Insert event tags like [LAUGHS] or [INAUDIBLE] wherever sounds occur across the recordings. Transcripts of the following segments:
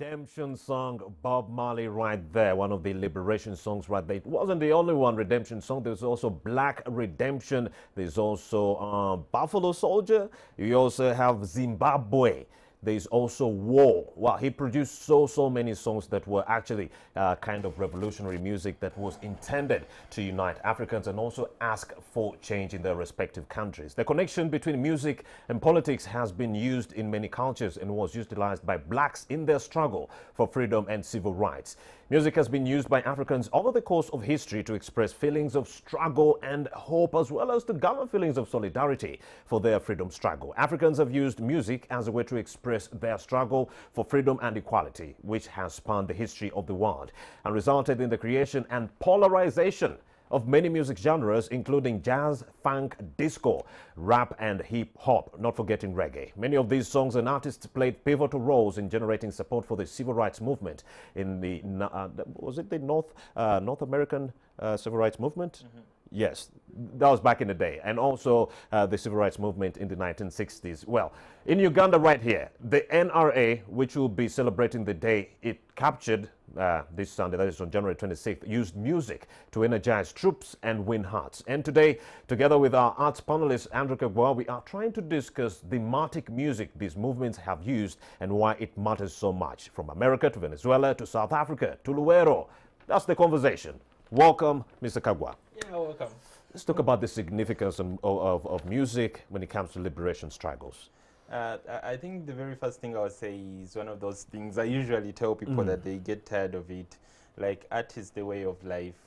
redemption song, Bob Marley, right there. One of the liberation songs, right there. It wasn't the only one redemption song. There's also Black Redemption. There's also um, Buffalo Soldier. You also have Zimbabwe there's also War. Well, he produced so, so many songs that were actually uh, kind of revolutionary music that was intended to unite Africans and also ask for change in their respective countries. The connection between music and politics has been used in many cultures and was utilized by blacks in their struggle for freedom and civil rights. Music has been used by Africans over the course of history to express feelings of struggle and hope, as well as to gather feelings of solidarity for their freedom struggle. Africans have used music as a way to express their struggle for freedom and equality, which has spanned the history of the world and resulted in the creation and polarization of many music genres, including jazz, funk, disco, rap, and hip hop, not forgetting reggae. Many of these songs and artists played pivotal roles in generating support for the civil rights movement in the, uh, was it the North, uh, North American uh, civil rights movement? Mm -hmm. Yes, that was back in the day. And also uh, the civil rights movement in the 1960s. Well, in Uganda right here, the NRA, which will be celebrating the day it captured uh, this Sunday, that is on January 26th, used music to energize troops and win hearts. And today, together with our arts panelist, Andrew Kagwa, we are trying to discuss the thematic music these movements have used and why it matters so much. From America to Venezuela to South Africa to Luwero. That's the conversation. Welcome, Mr. Kagwa. Yeah, welcome. Let's talk about the significance of, of, of music when it comes to liberation struggles. Uh, I think the very first thing I would say is one of those things I usually tell people mm. that they get tired of it. Like art is the way of life,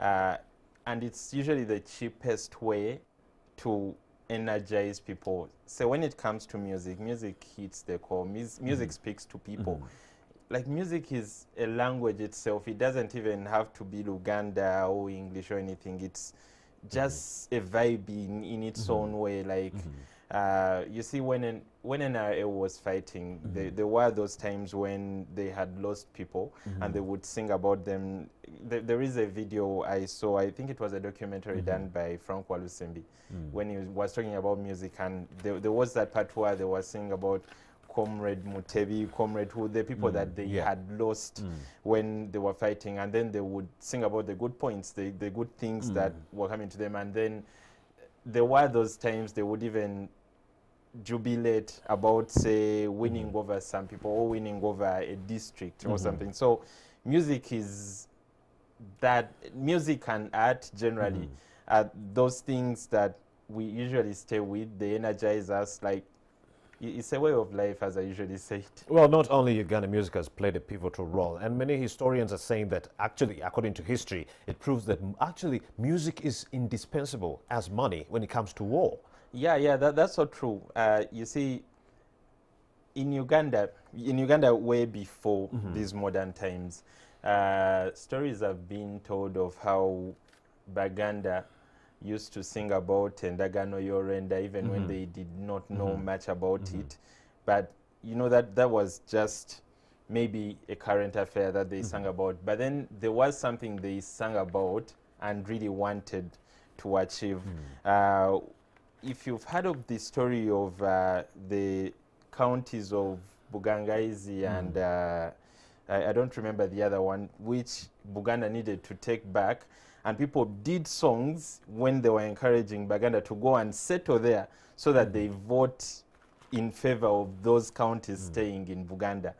uh, and it's usually the cheapest way to energize people. So when it comes to music, music hits the core. Mus music mm. speaks to people. Mm like music is a language itself. It doesn't even have to be Luganda or English or anything. It's just mm -hmm. a vibe in, in its mm -hmm. own way. Like, mm -hmm. uh, you see, when an, when NRA was fighting, there, there, were those times when they had lost people and they would sing about them. There, there is a video I saw, I think it was a documentary done by Frank Walusembi, mm. when he was talking about music. And there, there was that part where they were singing about Comrade Mutebi, Comrade who, the people mm, that they yeah. had lost mm. when they were fighting. And then they would sing about the good points, the, the good things mm. that were coming to them. And then there were those times they would even jubilate about, say, winning mm. over some people or winning over a district -hmm. or mm-hmm. something. So music is that, music and art generally mm. are those things that we usually stay with. They energize us like it's a way of life, as I usually [LAUGHS] say it. Well, not only Uganda music has played a pivotal role, and many historians are saying that actually, according to history, it proves that actually music is indispensable as money when it comes to war. Yeah, yeah, that, that's so true. Uh, you see, in Uganda, in Uganda, way before mm -hmm. these modern times, uh, stories have been told of how Baganda used to sing about Endagano Yorenda even mm -hmm. when mm-hmm. they did not know mm -hmm. much about mm -hmm. it. But you know that that was just maybe a current affair that they mm-hmm. sang about. But then there was something they sang about and really wanted to achieve. Mm. Uh, if you've heard of the story of uh, the counties of Bugangaizi mm. and uh, I, I, don't remember the other one, which Buganda needed to take back and people did songs when they were encouraging Baganda to go and settle there so that mm. they vote in favor of those counties mm. staying in Buganda.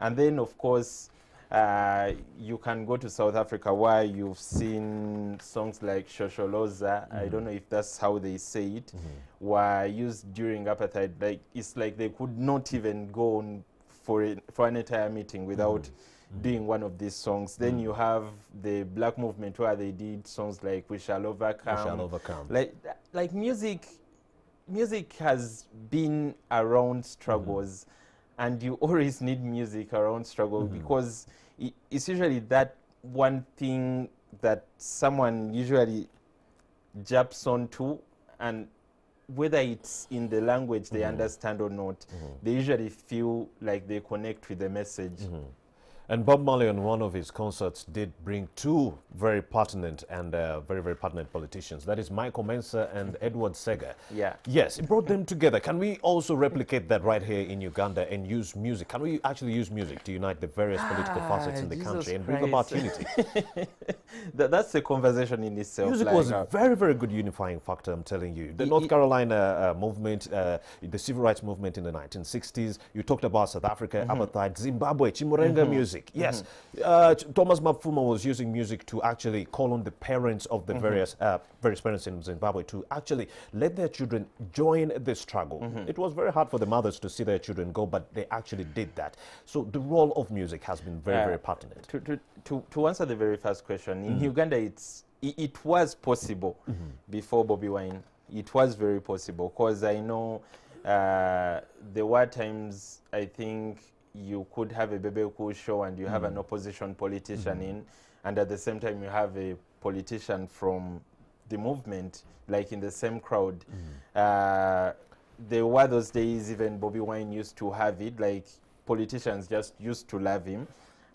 And then, of course, uh, you can go to South Africa where you've seen songs like Shosholoza, mm. I don't know if that's how they say it, -hmm. were used during apartheid. Like, it's like they could not even go on for, a, for an entire meeting without mm mm. doing one of these songs. Then mm. you have the black movement where they did songs like We Shall Overcome. We Shall Overcome. Like, like music, music has been around struggles mm and you [LAUGHS] always need music around struggle mm because it's usually that one thing that someone usually jumps onto and whether it's in the language they mm -hmm. understand or not, mm -hmm. they usually feel like they connect with the message. Mm -hmm. And Bob Marley on one of his concerts did bring two very pertinent and uh, very, very pertinent politicians. That is Michael Manley and [LAUGHS] Edward Seaga. Yeah. Yes, it brought them together. Can we also replicate that right here in Uganda and use music? Can we actually use music to unite the various political Ah, facets in the Jesus country and bring about unity? [LAUGHS] That, that's a conversation in itself. Music like, was a very, very good unifying factor, I'm telling you. The North Carolina uh, movement, uh, the civil rights movement in the 1960s, you talked about South Africa, Mm-hmm. apartheid, Zimbabwe, Chimurenga music. Yes, uh, Thomas Mapfumo was using music to actually call on the parents of the Mm-hmm. various, uh, various parents in Zimbabwe to actually let their children join the struggle. Mm-hmm. It was very hard for the mothers to see their children go, but they actually did that. So the role of music has been very, Uh, very pertinent. to, to, to, to answer the very first question, Mm-hmm. in Uganda, it's, it, it was possible before Bobby Wine. It was very possible because I know uh, there were times I think you could have a Bebe Cool show and you have an opposition politician in, and at the same time you have a politician from the movement, like in the same crowd. Mm-hmm. Uh, there were those days even Bobby Wine used to have it, like politicians just used to love him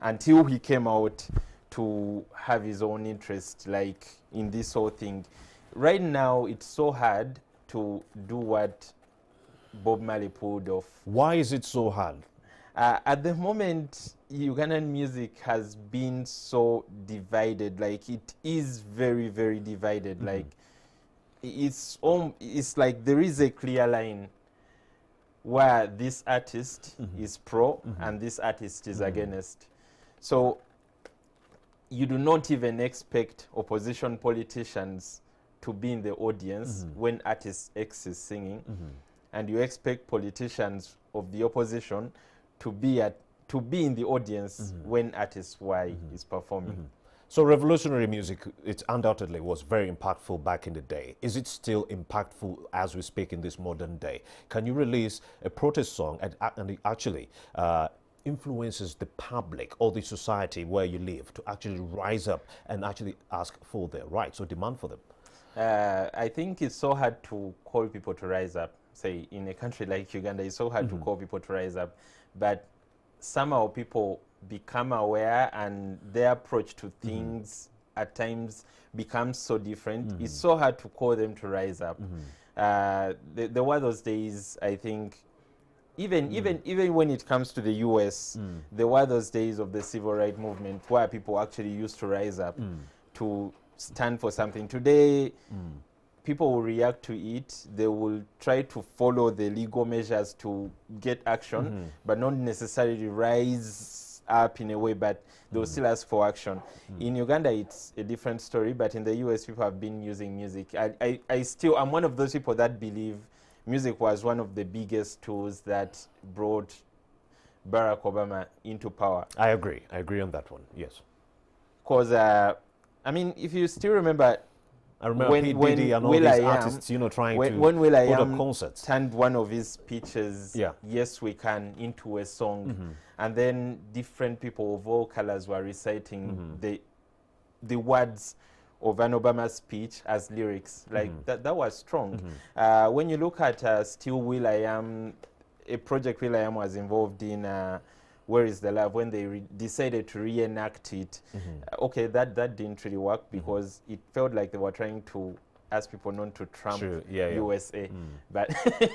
until he came out to have his own interest, like in this whole thing. Right now, it's so hard to do what Bob Marley pulled off. Why is it so hard? Uh, at the moment, Ugandan music has been so divided. Like it is very, very divided. Mm-hmm. Like it's um, it's like there is a clear line where this artist mm-hmm. is pro mm-hmm. and this artist is against. So you do not even expect opposition politicians to be in the audience when artist X is singing, and you expect politicians of the opposition to be at to be in the audience mm-hmm. when artist Y mm-hmm. is performing. Mm-hmm. So revolutionary music, it undoubtedly was very impactful back in the day. Is it still impactful as we speak in this modern day? Can you release a protest song and, uh, and it actually uh, influences the public or the society where you live to actually rise up and actually ask for their rights or demand for them? Uh, I think it's so hard to call people to rise up. Say in a country like Uganda, it's so hard to call people to rise up, but somehow people become aware and their approach to mm-hmm. things at times becomes so different. Mm-hmm. It's so hard to call them to rise up. Mm-hmm. Uh, there, there were those days, I think, even mm. even even when it comes to the US, mm. there were those days of the civil rights movement where people actually used to rise up mm. to stand for something. Today, people will react to it. They will try to follow the legal measures to get action, mm-hmm. but not necessarily rise up in a way. But they will mm-hmm. still ask for action. Mm-hmm. In Uganda, it's a different story. But in the US, people have been using music. I, I, I still, I'm one of those people that believe music was one of the biggest tools that brought Barack Obama into power. I agree. I agree on that one. Yes. Because, uh, I mean, if you still remember, I remember When- P. when Diddy and all Will these I Am- artists, you know, trying when, to when Will I put up concerts. turned one of his speeches, Yeah. Yes We Can, into a song, Mm-hmm. and then different people of all colors were reciting Mm-hmm. the, the words of an Obama speech as lyrics. Like Mm-hmm. that, that was strong. Uh, when you look at uh, Still Will I Am, a project Will I Am was involved in. Uh, where is the love? When they re- decided to reenact it, Mm-hmm. uh, okay, that that didn't really work because it felt like they were trying to ask people not to trump yeah, yeah. USA, but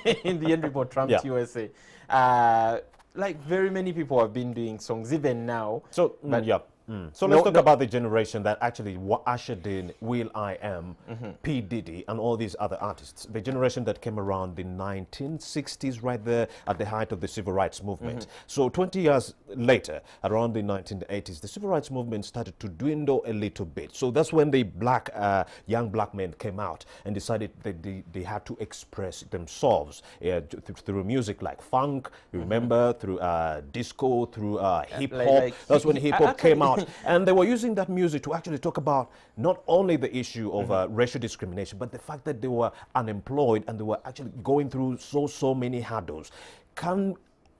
[LAUGHS] in the end, people trumped Yeah. USA. Uh, like very many people have been doing songs even now. So, mm, But- yeah. Mm. So let's talk no- about the generation that actually wa- ushered in Will I Am, Mm-hmm. P. Diddy, and all these other artists. The generation that came around the 1960s, right there at the height of the civil rights movement. Mm-hmm. So 20 years later, around the 1980s, the civil rights movement started to dwindle a little bit. So that's when the black, uh, young black men came out and decided that they, they had to express themselves uh, th- through music like funk, you remember, through uh, disco, through uh, hip hop. Mm-hmm. like that's when [LAUGHS] hip hop actually- came out. And they were using that music to actually talk about not only the issue of uh, racial discrimination, but the fact that they were unemployed and they were actually going through so, so many hurdles. Can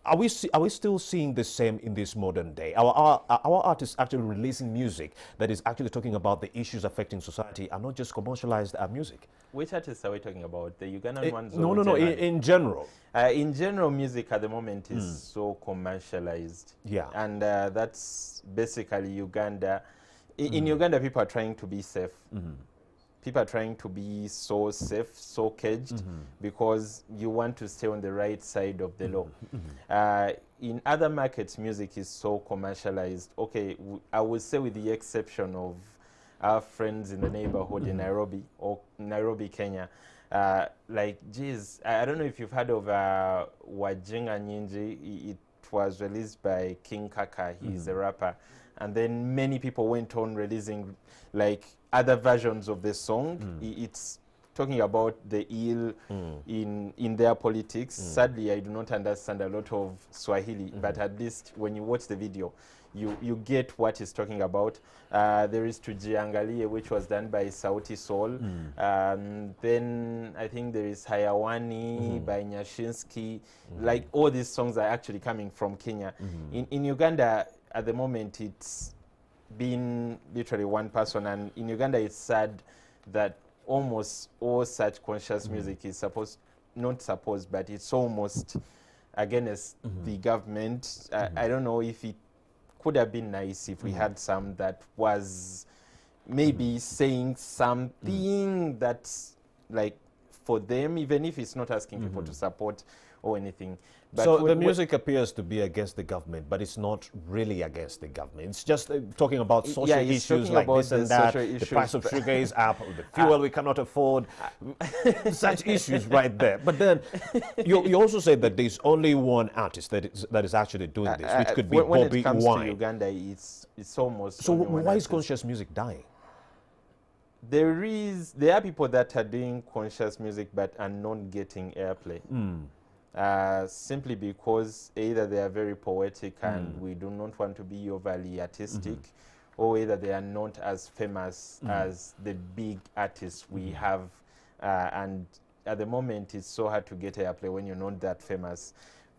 are we see, are we still seeing the same in this modern day? Our, our our artists actually releasing music that is actually talking about the issues affecting society and not just commercialized uh, music. Which artists are we talking about? The Ugandan Eh, ones? no, no, no. In, in general, Uh, in general, music at the moment is so commercialized. Yeah. And uh, that's basically Uganda. I- In Uganda, people are trying to be safe. People are trying to be so safe, so caged, because you want to stay on the right side of the law. Uh, in other markets, music is so commercialized. Okay, w- I would say, with the exception of our friends in the neighborhood in Nairobi or Nairobi, Kenya. Uh, like, geez, I I don't know if you've heard of uh, Wajinga Nyinyi. I- Was released by King Kaka. He's a hmm. rapper. And then many people went on releasing like other versions of the song. Hmm. I- It's talking about the ill hmm. in in their politics. Sadly, I do not understand a lot of Swahili, but at least when you watch the video, you you get what he's talking about. Uh, there is Tujiangalie, which was done by Sauti Sol. Hmm. Um, then I think there is Hayawani hmm. by Nyashinski. Hmm. Like all these songs are actually coming from Kenya. In in Uganda, at the moment, it's been literally one person, and in Uganda, it's sad that almost all such conscious music is supposed, not supposed, but it's almost against the government. I, I don't know if it could have been nice if we mm. had some that was maybe mm. saying something mm. that's like for them, even if it's not asking people to support or anything. But so the music appears to be against the government, but it's not really against the government. It's just uh, talking about social yeah, issues like this and that. social The price of sugar is up. The [LAUGHS] fuel we cannot afford. [LAUGHS] Such issues right there. But then you, you also say that there's only one artist that is that is actually doing this, which Uh, could be when, when Bobby it comes to Uganda, it's it's almost So why is conscious music dying? There is there are people that are doing conscious music but are not getting airplay. Uh, simply because either they are very poetic and we do not want to be overly artistic, or either they are not as famous as the big artists we have. Uh, and at the moment, it's so hard to get airplay when you're not that famous.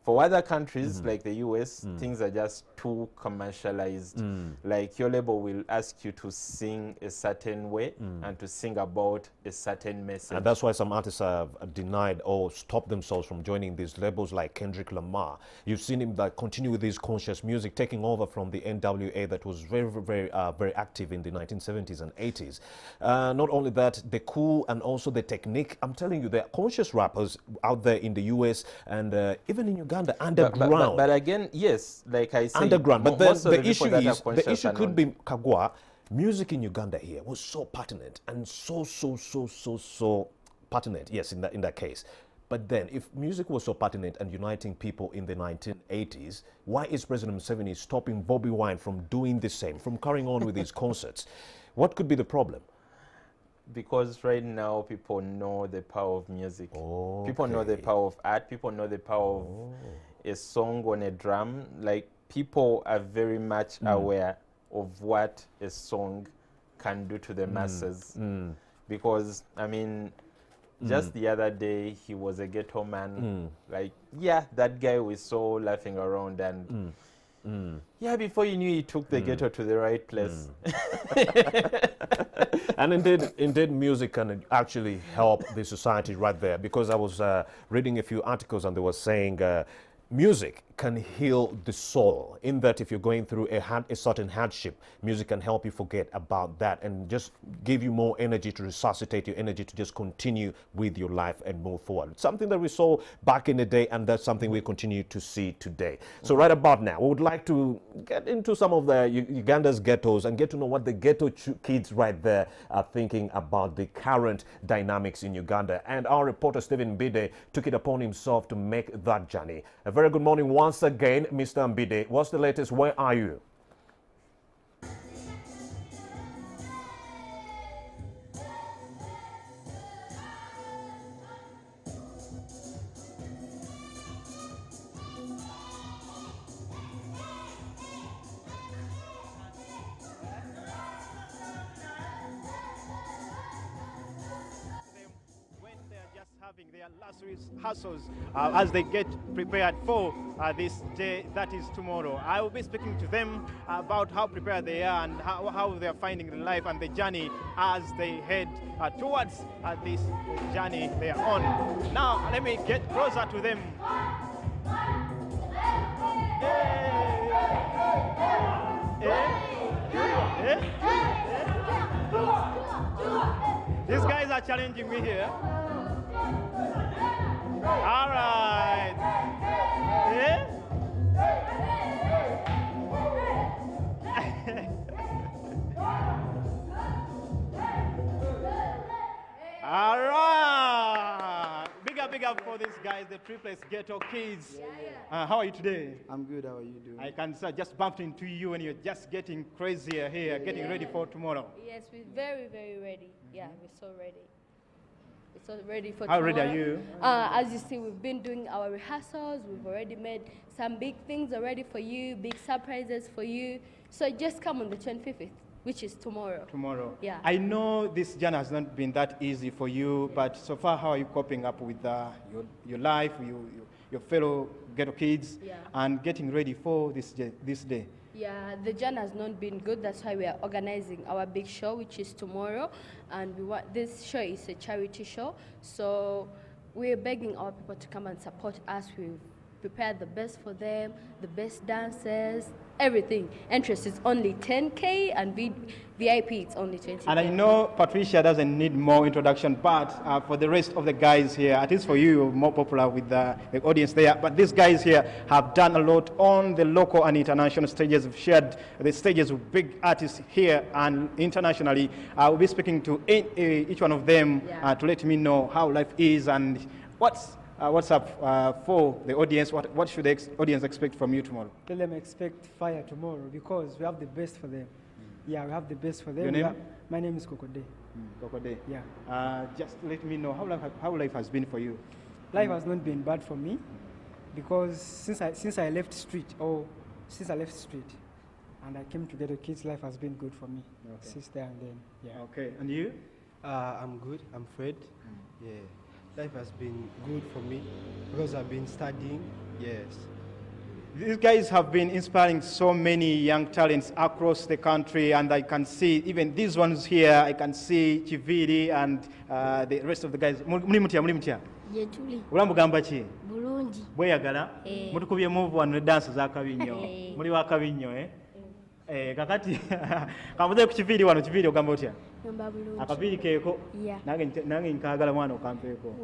For other countries like the US, things are just too commercialized. Like your label will ask you to sing a certain way and to sing about a certain message. And that's why some artists have denied or stopped themselves from joining these labels like Kendrick Lamar. You've seen him like continue with his conscious music, taking over from the NWA that was very, very, very, uh, very active in the 1970s and 80s. Uh, not only that, the cool and also the technique. I'm telling you, there are conscious rappers out there in the US and uh, even in Uganda, Underground. But, but, but again, yes, like I say, underground. But then the, the, issue people that are is the issue could be Kagwa. Music in Uganda here was so pertinent and so so so so so pertinent. Yes, in that in that case. But then, if music was so pertinent and uniting people in the 1980s, why is President Museveni stopping Bobby Wine from doing the same, from carrying on with his [LAUGHS] concerts? What could be the problem? Because right now people know the power of music. People know the power of art. People know the power of oh. a song on a drum. Like people are very much mm. aware of what a song can do to the mm. masses. Mm. Because I mean, just the other day he was a ghetto man. Like yeah, that guy we saw laughing around and. Yeah, before you knew he took the ghetto to the right place. [LAUGHS] and indeed, indeed, music can actually help the society right there. Because I was uh, reading a few articles and they were saying uh, music can heal the soul. In that, if you're going through a, hard, a certain hardship, music can help you forget about that and just give you more energy to resuscitate your energy to just continue with your life and move forward. Something that we saw back in the day, and that's something we continue to see today. So, right about now, we would like to get into some of the Uganda's ghettos and get to know what the ghetto kids right there are thinking about the current dynamics in Uganda. And our reporter Stephen Mbide took it upon himself to make that journey. A very good morning once again, Mr. Mbide. What's the latest? Where are you? Uh, as they get prepared for uh, this day that is tomorrow. I will be speaking to them about how prepared they are and how, how they are finding life and the journey as they head uh, towards uh, this journey they are on. Now, let me get closer to them. These guys are challenging me here. All right. [LAUGHS] All right. Big up, big up for these guys, the Triplets Ghetto Kids. Uh, how are you today? I'm good. How are you doing? I can say I just bumped into you and you're just getting crazier here, getting ready for tomorrow. Yes, we're very, very ready. Yeah, we're so ready. So ready for How ready are you? Uh, as you see, we've been doing our rehearsals. We've already made some big things already for you, big surprises for you. So just come on the 25th, which is tomorrow. Tomorrow. Yeah. I know this journey has not been that easy for you, but so far, how are you coping up with uh, your, your life, you, you, your fellow ghetto kids, Yeah. and getting ready for this, this day? Yeah, the journey has not been good. That's why we are organizing our big show, which is tomorrow. And we want, this show is a charity show. So we're begging our people to come and support us. We've prepared the best for them, the best dancers, everything. Entrance is only 10K and V- VIP it's only 20K. And I know Patricia doesn't need more introduction, but uh, for the rest of the guys here, at least for you, you're more popular with the, the audience there. But these guys here have done a lot on the local and international stages. Have shared the stages with big artists here and internationally. I will be speaking to e- e- each one of them Yeah. uh, to let me know how life is and what's uh, what's up uh, for the audience. What, what should the ex- audience expect from you tomorrow? Let them expect fire tomorrow because we have the best for them. Yeah, we have the best for them. Your name? have- my name is Kokode. Kokode. Yeah. Uh, just let me know how life, how life has been for you. Life has not been bad for me because since I since I left street or since I left street and I came to Ghetto Kids, life has been good for me Okay. since there and then. Yeah. Okay, and you? Uh, I'm good. I'm Fred. Yeah, life has been good for me because I've been studying. Yes. These guys have been inspiring so many young talents across the country, and I can see even these ones here. I can see Chiviri and uh, the rest of the guys. Muli mutya, muli mutya. gye tuli Olamugamba ki? bulungi Bweyagala? Eh. Mutukubye move wano ne dansi z'akabinnyo. Eh. Muli wa kabinnyo, eh? Eh, kakati [LAUGHS] kambuze ku Chiviri wano, Chiviri ogamba otya? Akaviiri keeko. Nange nkaagala mwana okampeeko.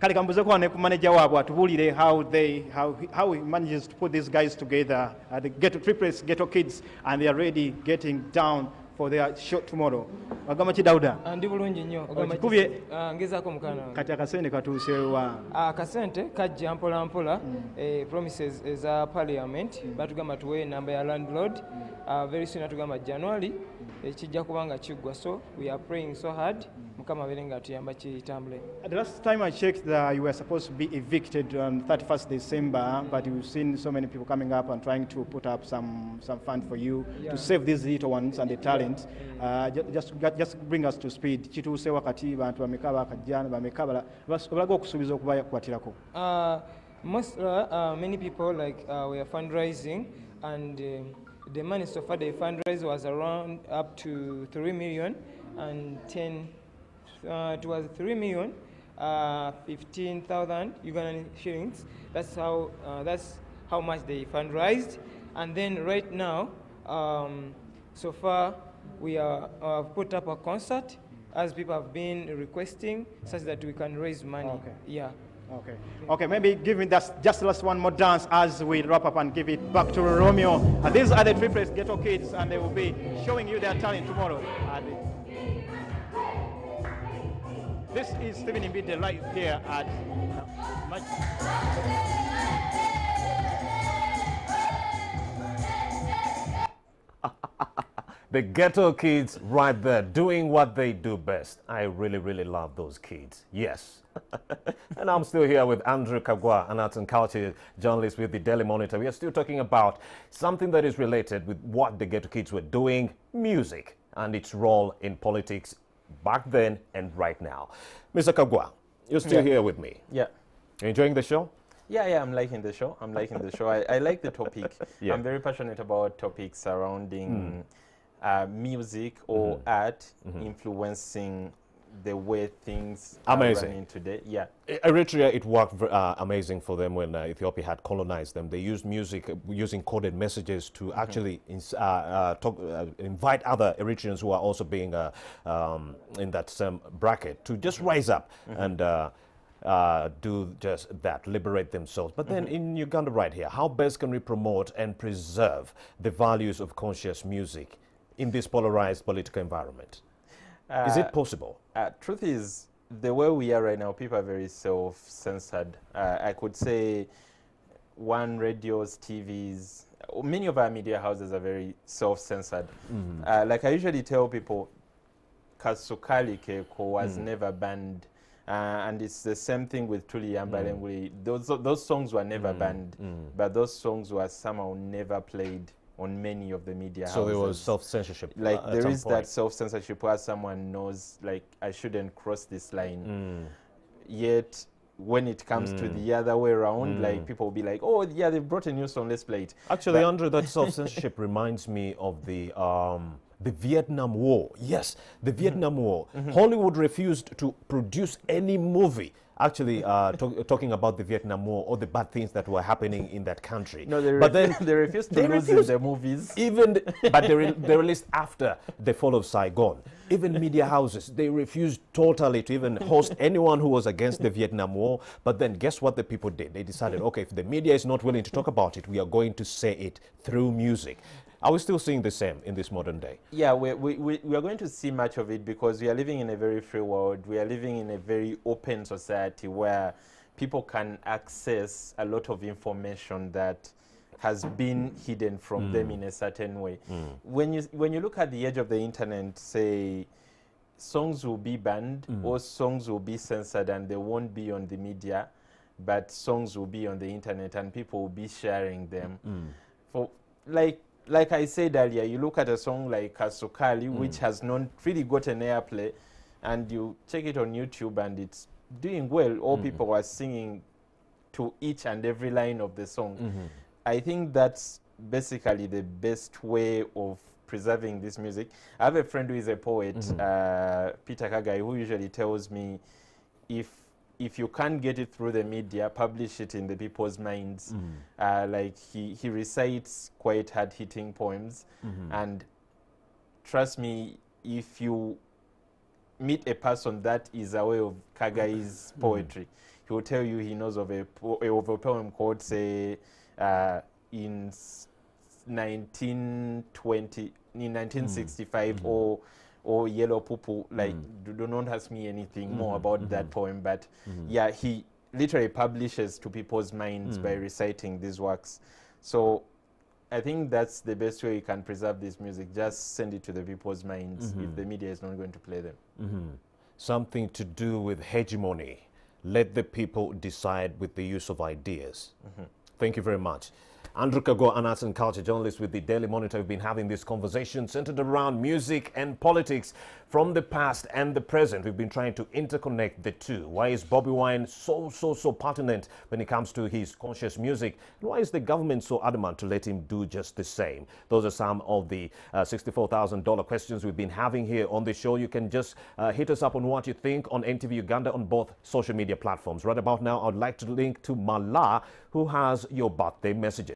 kale kambuze kwa ne ku manaja waabwe atubuulire how they how he, how he manages to put these guys together uh, the ghetto triplets ghetto kids and they are ready getting down for their show tomorrow. Wagamba ki dawuda Ah, ndi bulungi nnyo. Kisi- ah, ngezaako mukana. Kati akasente katuusewa akasente kajja mpola mpola eh, promises eza parliament. Batugamba tuwe namba ya landlord. Ah, very soon atugamba january kijja kuba nga kiggwa so we are praying so hard. Mukama abeere nga atuyamba kitambule. The last time i checked uh, you were supposed to be evicted on 31st december but we've seen so many people coming up and trying to put up some some fund for you Yeah. to save these little ones and the talent. Uh, just just bring us to speed. Kituusewa kati bantu bameka bameka balaga okusuubiza Uh, most, uh, uh, many people like uh, were fundraising, and um, the money so far they fundraised was around up to three million and ten. Uh, it was three million, uh, fifteen thousand Ugandan shillings. That's how. Uh, that's how much they fundraised, and then right now, um, so far we are uh, put up a concert as people have been requesting, such that we can raise money. Okay. Yeah. Okay. Okay, maybe give me that just last one more dance as we wrap up and give it back to Romeo. And these are the triplets ghetto kids, and they will be showing you their talent tomorrow. the- This is Stephen Mbide live here at. uh, The ghetto kids right there doing what they do best. I really, really love those kids. Yes. [LAUGHS] and I'm still here with Andrew Kagwa, an arts and culture journalist with the Daily Monitor. We are still talking about something that is related with what the ghetto kids were doing, music, and its role in politics back then and right now. Mr. Kagwa, You're still Yeah. here with me. Yeah. You enjoying the show? Yeah, yeah, I'm liking the show. I'm liking the show. I, I like the topic. [LAUGHS] Yeah. I'm very passionate about topics surrounding hmm. Uh, music or Mhm. art Mhm. influencing the way things Amazing. are running today. Yeah. Eritrea, it worked uh, amazing for them when uh, Ethiopia had colonized them. They used music uh, using coded messages to actually ins- uh, uh, talk, uh, invite other Eritreans who are also being uh, um, in that same bracket to just rise up and uh, uh, do just that, liberate themselves. But then in Uganda, right here, how best can we promote and preserve the values of conscious music in this polarized political environment? Is Uh, it possible? Uh, truth is, the way we are right now, people are very self-censored. Uh, I could say one radios, TVs, uh, many of our media houses are very self-censored. Uh, like I usually tell people, Kasukali Keko was Mm. never banned. Uh, and it's the same thing with Tuli Mm. Yambalenguli. Those, those songs were never banned, but those songs were somehow never played on many of the media So there was self-censorship. like uh, there is point. that self-censorship where someone knows like i shouldn't cross this line Mm. yet when it comes to Mm. the other way around Mm. like people will be like oh yeah they've brought a new song let's play it Actually, But- Andrew, that [LAUGHS] self-censorship reminds me of the um, the Vietnam War. Yes, the Vietnam War. Hollywood refused to produce any movie. Actually, uh, talk, [LAUGHS] talking about the Vietnam War or the bad things that were happening in that country. no they, but then [LAUGHS] they refuse to they lose refuse- in the movies even [LAUGHS] but they, re- they released after the fall of Saigon. Even media houses they refused totally to even host anyone who was against the Vietnam War. But then guess what the people did? They decided, okay, if the media is not willing to talk about it, we are going to say it through music. Are we still seeing the same in this modern day? yeah we, we, we, we are going to see much of it because we are living in a very free world. We are living in a very open society where people can access a lot of information that has been hidden from them hmm. in a certain way. Hmm. When you when you look at the edge of the internet say songs will be banned hmm. or songs will be censored and they won't be on the media but songs will be on the internet and people will be sharing them. For like like I said earlier, you look at a song like Kasukali, mm. which has not really gotten airplay, and you check it on YouTube and it's doing well. All mm-hmm. people are singing to each and every line of the song. Mm-hmm. I think that's basically the best way of preserving this music. I have a friend who is a poet, mm-hmm. uh, Peter Kagayi, who usually tells me if if you can't get it through the media, publish it in the people's minds. Uh, like he, he recites quite hard hitting poems. And trust me, if you meet a person that is aware of Kagayi's poetry, he will tell you he knows of a, po- of a poem called, say, uh, in 1920, in 1965, or or Yellow Pupu. Like, mm. do, do not ask me anything mm-hmm. more about that mm-hmm. poem. But mm-hmm. yeah, he literally publishes to people's minds by mm. reciting these works. So I think that's the best way you can preserve this music. Just send it to the people's minds if the media is not going to play them. Something to do with hegemony. Let the people decide with the use of ideas. Thank you very much. Andrew Kagwa, an arts and culture journalist with the Daily Monitor, have been having this conversation centered around music and politics from the past and the present. We've been trying to interconnect the two. Why is Bobby Wine so, so, so pertinent when it comes to his conscious music? And why is the government so adamant to let him do just the same? Those are some of the uh, $64,000 questions we've been having here on the show. You can just uh, hit us up on what you think on NTV Uganda on both social media platforms. Right about now, I'd like to link to Mala, who has your birthday messages.